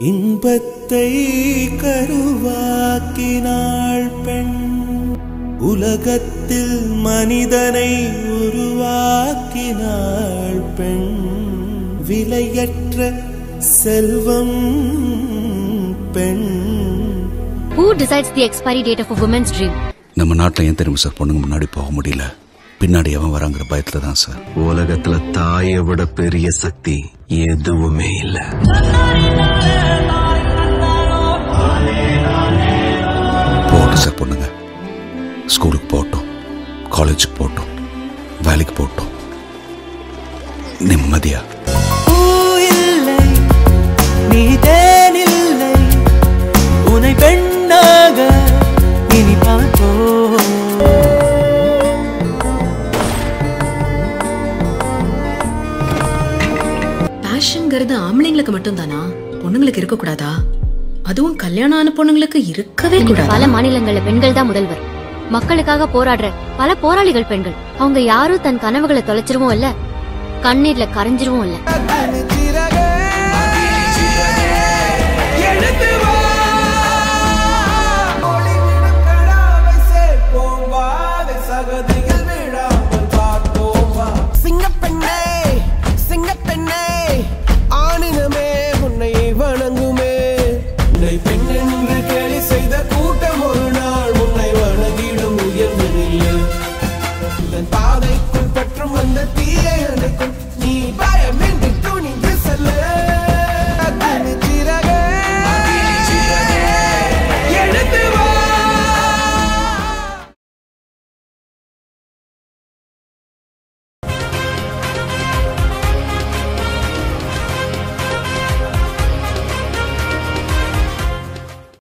இன்பத்தை கருவாக்கினாள் பெண். உலகத்தில் மனிதனை உருவாக்கினாள் பெண். விலையற்ற செல்வம் பெண். Who decides the expiry date of a woman's dream? நம்ம நாட்டில் ஏன் தெரியுமா சார்? பொண்ணுங்க முன்னாடி போக முடியல. பின்னாடி எவன் வராங்கிற பயத்துல தான் சார். உலகத்துல தாயை விட பெரிய சக்தி எதுவுமே இல்ல. போகட்டும் சார் பொண்ணுங்க. ஸ்கூலுக்கு போகட்டும் காலேஜுக்கு போகட்டும் வேலைக்கு போகட்டும் நிம்மதியா. பூ இல்லை பெண்ணாக இனி பார்ப்போம் பேஷன்ங்கிறது ஆம்பளைங்களுக்கு மட்டும் தானா பொண்ணுங்களுக்கு இருக்கக்கூடாதா? அதுவும் கல்யாணம் ஆன பொண்ணுங்களுக்கு இருக்கவே கூடாதா? பல மாநிலங்கள்ல பெண்கள் தான் முதல்வர். மக்களுக்காக போராடுற பல போராளிகள் பெண்கள். அவங்க யாரும் தன் கனவுகளை தொலைச்சிருவும் இல்ல? கண்ணீர்ல கரைஞ்சிருவும் இல்ல? பாதைக்குள் பற்றும் அந்த தீயை அணைக்கும் நீ